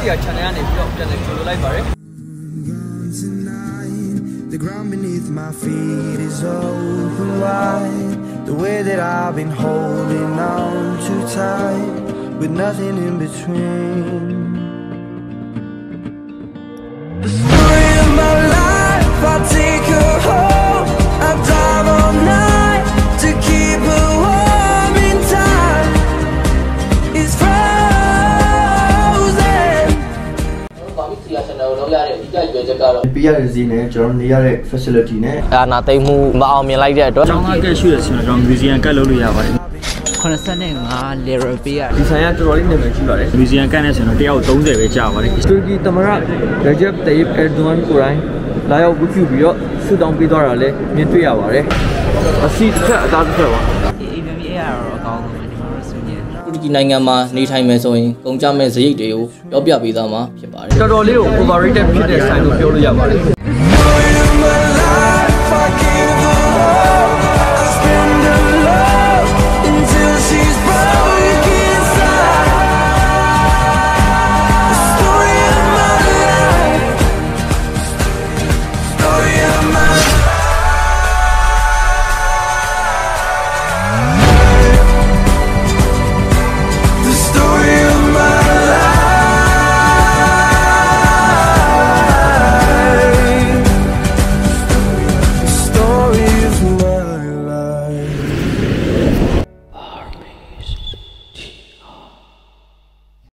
Media Channel ကနေပြီးတော့ပြန်လည်ကြိုဆိုလိုက်ပါတယ် tonight. The ground beneath my feet is open wide. The way that I've been holding on too tight, with nothing in between. အဓိကရွယ်ချက်ကတော့ပြရတဲ့ဈေးနဲ့ကျွန်တော်နေရတဲ့ facility နဲ့အာနာသိမ့်မှုမအောင်မြင်လိုက်တဲ့အတွက်ကျောင်းသားကက်ရှိရဆိုရင်ကျွန်တော် museum ကတ်လုပ်လို့ရပါတယ်85 level ပေးရဒီဆိုင်ကတော်တော်လေးနာမည်ကြီးပါတယ် museum ကတ်နဲ့ဆိုရင်တော့တယောက်30ပဲကြာပါတယ်တူရကီသမ္မတရဂျက်တေးအယ်ဒွန်ကိုရိုင်းလာရောက်ဝတ်ပြုပြီးတော့ဆူတောင်းပေးသွားတာလည်းမြင်တွေ့ရပါတယ်အစီတစ်ချက်အသားတစ်ချက်ပါအေးမမီအဲ့ရတော့အကောင်းဆုံးပဲဒီမှာ တော့ဆိုရင်တူရကီနိုင်ငံမှာနေထိုင်မယ်ဆိုရင်ကုန်ကြမဲ့စရိတ်တွေကိုပြောပြပေးသွားမှာဖြစ်ပါတယ်တော်တော်လေးကို overrated ဖြစ်တဲ့ဆိုင်လို့ပြောလို့ရပါတယ် Story of my